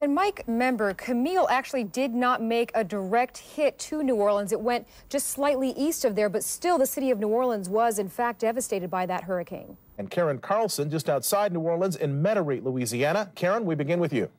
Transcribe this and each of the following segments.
And Mike, remember, Camille actually did not make a direct hit to New Orleans. It went just slightly east of there, but still the city of New Orleans was, in fact, devastated by that hurricane. And Karen Carlson, just outside New Orleans in Metairie, Louisiana. Karen, we begin with you.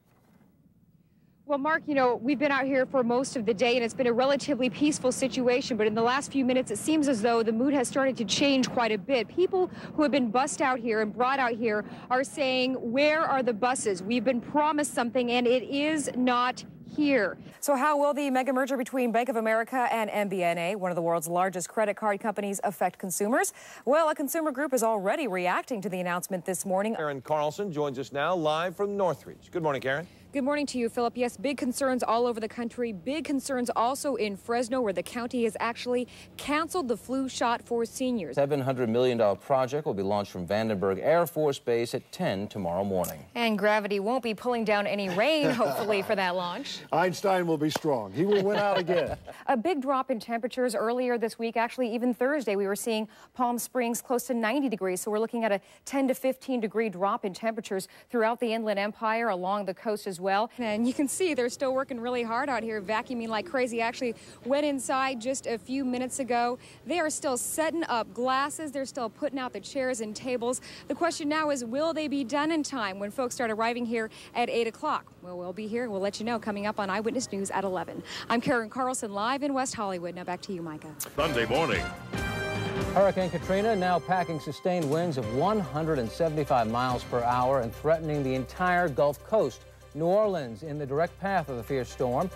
Well, Mark, you know, we've been out here for most of the day and it's been a relatively peaceful situation, but in the last few minutes, it seems as though the mood has started to change quite a bit. People who have been bussed out here and brought out here are saying, Where are the buses? We've been promised something and it is not here. So how will the mega merger between Bank of America and MBNA, one of the world's largest credit card companies, affect consumers? Well, a consumer group is already reacting to the announcement this morning. Karen Carlson joins us now live from Northridge. Good morning, Karen. Good morning to you, Philip. Yes, big concerns all over the country. Big concerns also in Fresno, where the county has actually canceled the flu shot for seniors. $700 million project will be launched from Vandenberg Air Force Base at 10 tomorrow morning. And gravity won't be pulling down any rain, hopefully, for that launch. Einstein will be strong. He will win out again. A big drop in temperatures earlier this week. Actually, even Thursday, we were seeing Palm Springs close to 90 degrees. So we're looking at a 10 to 15 degree drop in temperatures throughout the Inland Empire, along the coast as well. And you can see they're still working really hard out here, vacuuming like crazy. Actually, went inside just a few minutes ago. They are still setting up glasses. They're still putting out the chairs and tables. The question now is, will they be done in time when folks start arriving here at 8 o'clock? Well, we'll be here. We'll let you know coming up on Eyewitness News at 11. I'm Karen Carlson, live in West Hollywood. Now back to you, Micah. Sunday morning. Hurricane Katrina now packing sustained winds of 175 miles per hour and threatening the entire Gulf Coast. New Orleans, in the direct path of the fierce storm,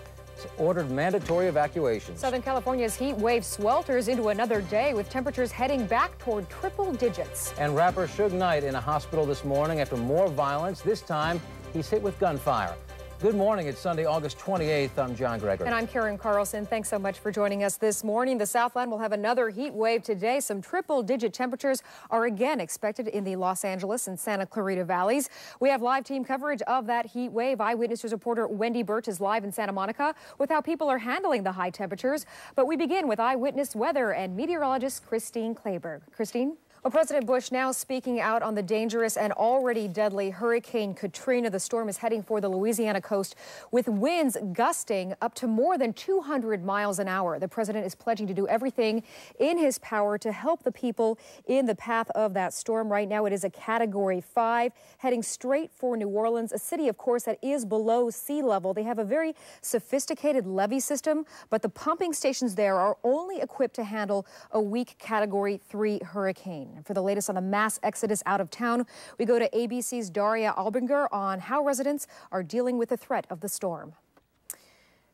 ordered mandatory evacuations. Southern California's heat wave swelters into another day with temperatures heading back toward triple digits. And rapper Suge Knight in a hospital this morning after more violence. This time, he's hit with gunfire. Good morning. It's Sunday, August 28th. I'm John Gregory. And I'm Karen Carlson. Thanks so much for joining us this morning. The Southland will have another heat wave today. Some triple digit temperatures are again expected in the Los Angeles and Santa Clarita valleys. We have live team coverage of that heat wave. Eyewitness reporter Wendy Burch is live in Santa Monica with how people are handling the high temperatures. But we begin with eyewitness weather and meteorologist Christine Clayburg. Christine? Well, President Bush now speaking out on the dangerous and already deadly Hurricane Katrina. The storm is heading for the Louisiana coast with winds gusting up to more than 200 miles an hour. The president is pledging to do everything in his power to help the people in the path of that storm. Right now, it is a category five heading straight for New Orleans, a city, of course, that is below sea level. They have a very sophisticated levee system, but the pumping stations there are only equipped to handle a weak category three hurricane. And for the latest on the mass exodus out of town, we go to ABC's Daria Albinger on how residents are dealing with the threat of the storm.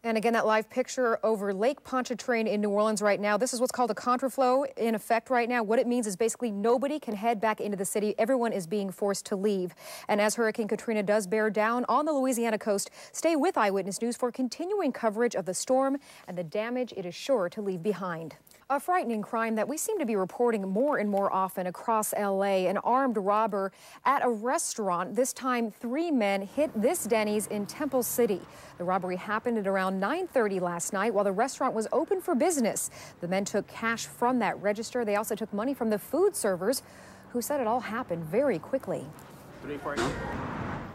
And again, that live picture over Lake Pontchartrain in New Orleans right now. This is what's called a contraflow in effect right now. What it means is basically nobody can head back into the city. Everyone is being forced to leave. And as Hurricane Katrina does bear down on the Louisiana coast, stay with Eyewitness News for continuing coverage of the storm and the damage it is sure to leave behind. A frightening crime that we seem to be reporting more and more often across LA. An armed robber at a restaurant. This time, three men hit this Denny's in Temple City. The robbery happened at around 9:30 last night while the restaurant was open for business. The men took cash from that register. They also took money from the food servers, who said it all happened very quickly.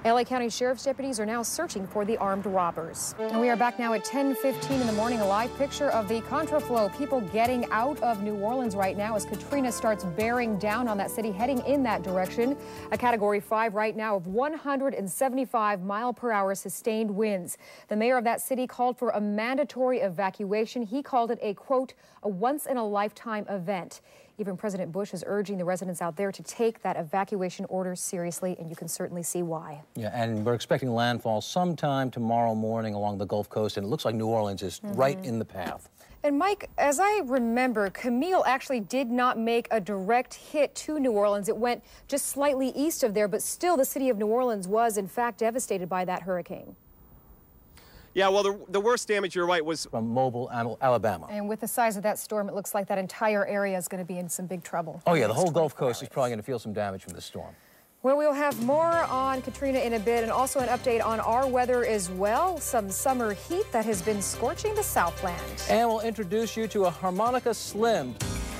LA County Sheriff's deputies are now searching for the armed robbers. And we are back now at 10:15 in the morning. A live picture of the contraflow. People getting out of New Orleans right now as Katrina starts bearing down on that city, heading in that direction. A Category 5 right now of 175 mile per hour sustained winds. The mayor of that city called for a mandatory evacuation. He called it a quote, a once in a lifetime event. Even President Bush is urging the residents out there to take that evacuation order seriously, and you can certainly see why. Yeah, and we're expecting landfall sometime tomorrow morning along the Gulf Coast, and it looks like New Orleans is mm -hmm. right in the path. And Mike, as I remember, Camille actually did not make a direct hit to New Orleans. It went just slightly east of there, but still the city of New Orleans was in fact devastated by that hurricane. Yeah, well, the, the worst damage, you're right, was from Mobile, Alabama. And with the size of that storm, it looks like that entire area is going to be in some big trouble. Oh, yeah, the whole Gulf Coast is probably going to feel some damage from this storm. Well, we'll have more on Katrina in a bit and also an update on our weather as well. Some summer heat that has been scorching the Southland. And we'll introduce you to a harmonica slim.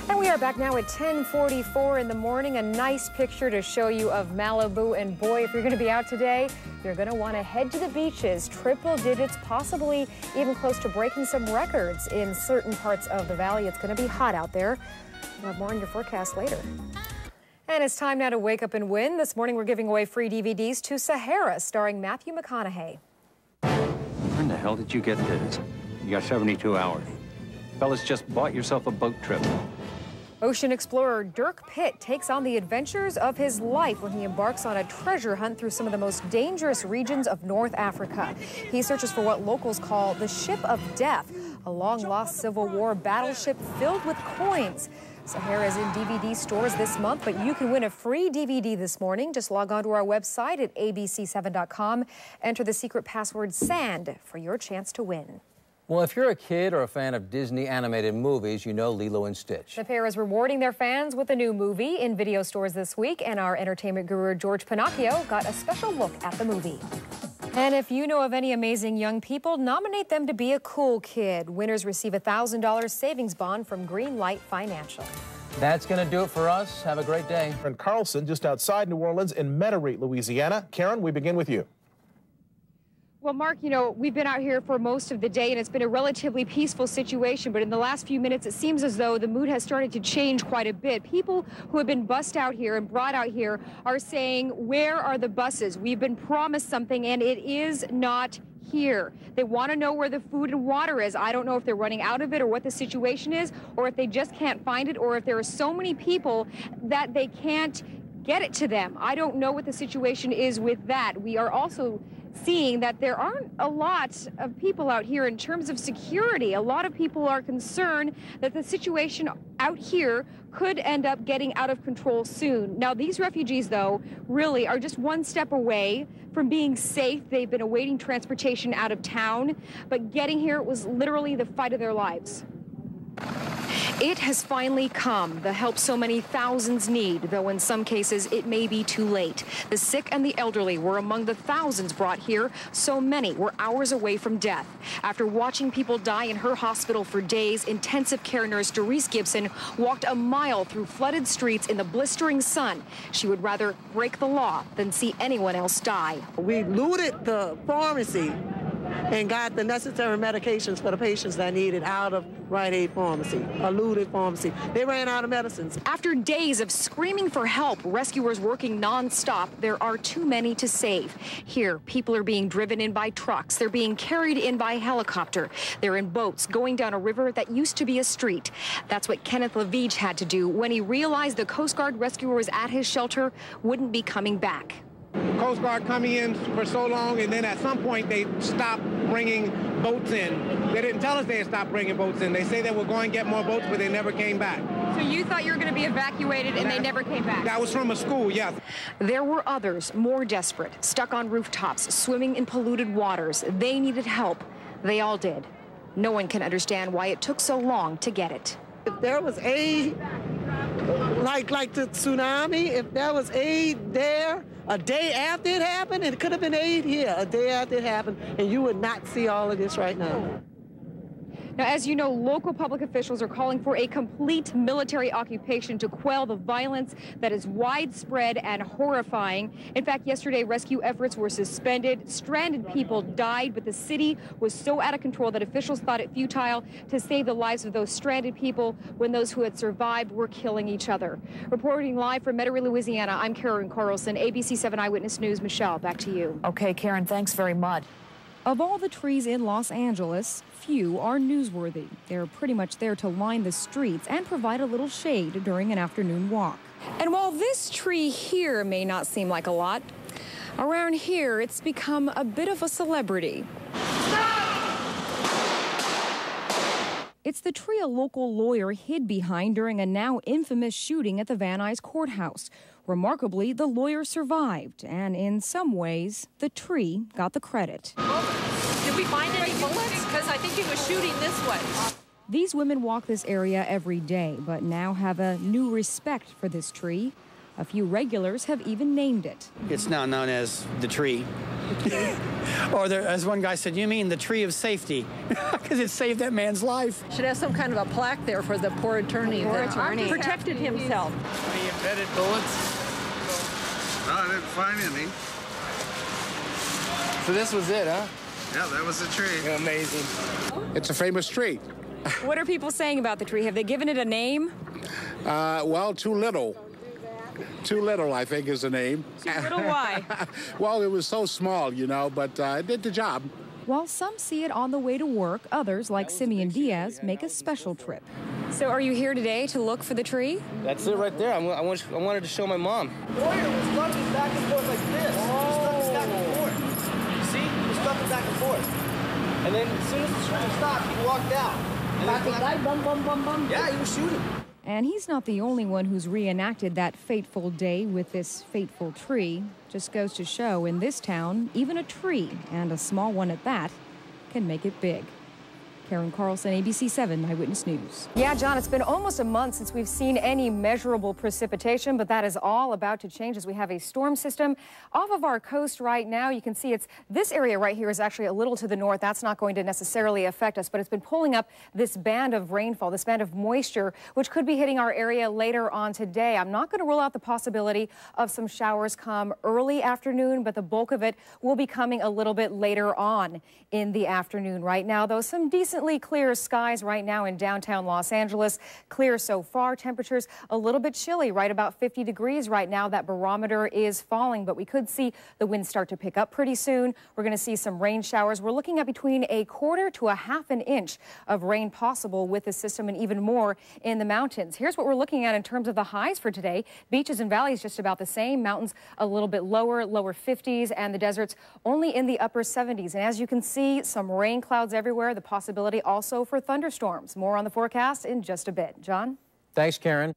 And we are back now at 1044 in the morning. A nice picture to show you of Malibu. And boy, if you're going to be out today, you're going to want to head to the beaches. Triple digits, possibly even close to breaking some records in certain parts of the valley. It's going to be hot out there. We'll have more on your forecast later. And it's time now to wake up and win. This morning we're giving away free DVDs to Sahara, starring Matthew McConaughey. Where in the hell did you get this? You got 72 hours. Fellas, just bought yourself a boat trip. Ocean explorer Dirk Pitt takes on the adventures of his life when he embarks on a treasure hunt through some of the most dangerous regions of North Africa. He searches for what locals call the Ship of Death, a long lost Civil War battleship filled with coins. Sahara is in DVD stores this month, but you can win a free DVD this morning. Just log on to our website at abc7.com. Enter the secret password SAND for your chance to win. Well, if you're a kid or a fan of Disney animated movies, you know Lilo and Stitch. The pair is rewarding their fans with a new movie in video stores this week, and our entertainment guru George Pennacchio got a special look at the movie. And if you know of any amazing young people, nominate them to be a cool kid. Winners receive a $1,000 savings bond from Greenlight Financial. That's going to do it for us. Have a great day. Karen Carlson, just outside New Orleans in Metairie, Louisiana. Karen, we begin with you. Well, Mark, you know, we've been out here for most of the day and it's been a relatively peaceful situation, but in the last few minutes, it seems as though the mood has started to change quite a bit. People who have been bussed out here and brought out here are saying, where are the buses? We've been promised something and it is not here. They want to know where the food and water is. I don't know if they're running out of it or what the situation is, or if they just can't find it, or if there are so many people that they can't get it to them. I don't know what the situation is with that. We are also seeing that there aren't a lot of people out here in terms of security. A lot of people are concerned that the situation out here could end up getting out of control soon. Now, these refugees, though, really are just one step away from being safe. They've been awaiting transportation out of town, but getting here was literally the fight of their lives. It has finally come, the help so many thousands need, though in some cases it may be too late. The sick and the elderly were among the thousands brought here. So many were hours away from death. After watching people die in her hospital for days, intensive care nurse Doris Gibson walked a mile through flooded streets in the blistering sun. She would rather break the law than see anyone else die. We looted the pharmacy and got the necessary medications for the patients that needed out of Rite Aid Pharmacy, a pharmacy. They ran out of medicines. After days of screaming for help, rescuers working nonstop, there are too many to save. Here, people are being driven in by trucks. They're being carried in by helicopter. They're in boats going down a river that used to be a street. That's what Kenneth Levige had to do when he realized the Coast Guard rescuers at his shelter wouldn't be coming back. Coast Guard coming in for so long, and then at some point they stopped bringing boats in. They didn't tell us they had stopped bringing boats in. They say they were going to get more boats, but they never came back. So you thought you were going to be evacuated, and they never came back? That was from a school, yes. There were others more desperate, stuck on rooftops, swimming in polluted waters. They needed help. They all did. No one can understand why it took so long to get it. If there was aid, like like the tsunami, if there was aid there, a day after it happened, it could have been aid here a day after it happened, and you would not see all of this right now. Now, as you know, local public officials are calling for a complete military occupation to quell the violence that is widespread and horrifying. In fact, yesterday, rescue efforts were suspended. Stranded people died, but the city was so out of control that officials thought it futile to save the lives of those stranded people when those who had survived were killing each other. Reporting live from Metairie, Louisiana, I'm Karen Carlson, ABC 7 Eyewitness News. Michelle, back to you. Okay, Karen, thanks very much. Of all the trees in Los Angeles, few are newsworthy. They're pretty much there to line the streets and provide a little shade during an afternoon walk. And while this tree here may not seem like a lot, around here it's become a bit of a celebrity. It's the tree a local lawyer hid behind during a now infamous shooting at the Van Nuys courthouse. Remarkably, the lawyer survived, and in some ways, the tree got the credit. Did we find any bullets? Because I think he was shooting this way. These women walk this area every day, but now have a new respect for this tree. A few regulars have even named it. It's now known as the tree. or there, as one guy said, you mean the tree of safety? Because it saved that man's life. Should have some kind of a plaque there for the poor attorney poor that attorney. protected himself. Any embedded bullets? No, I didn't find any. So this was it, huh? Yeah, that was a tree. Amazing. It's a famous tree. what are people saying about the tree? Have they given it a name? Uh, well, too little. Too little, I think, is the name. Too little, why? well, it was so small, you know, but uh, it did the job. While some see it on the way to work, others, like Simeon Diaz, make a special trip. So, are you here today to look for the tree? That's it right there. I'm, I, want, I wanted to show my mom. Boyer was stuck back and forth like this. Forth. And then as soon as the train stopped, he walked out. And back like, bum, bum, bum, bum. Yeah, he was shooting. And he's not the only one who's reenacted that fateful day with this fateful tree. Just goes to show in this town, even a tree, and a small one at that, can make it big. Karen Carlson, ABC 7 Eyewitness News. Yeah, John, it's been almost a month since we've seen any measurable precipitation, but that is all about to change as we have a storm system off of our coast right now. You can see it's this area right here is actually a little to the north. That's not going to necessarily affect us, but it's been pulling up this band of rainfall, this band of moisture, which could be hitting our area later on today. I'm not going to rule out the possibility of some showers come early afternoon, but the bulk of it will be coming a little bit later on in the afternoon. Right now, though, some decent clear skies right now in downtown Los Angeles. Clear so far. Temperatures a little bit chilly, right about 50 degrees right now. That barometer is falling, but we could see the winds start to pick up pretty soon. We're going to see some rain showers. We're looking at between a quarter to a half an inch of rain possible with the system and even more in the mountains. Here's what we're looking at in terms of the highs for today. Beaches and valleys just about the same. Mountains a little bit lower, lower 50s, and the deserts only in the upper 70s. And as you can see, some rain clouds everywhere. The possibility also for thunderstorms. More on the forecast in just a bit. John? Thanks, Karen.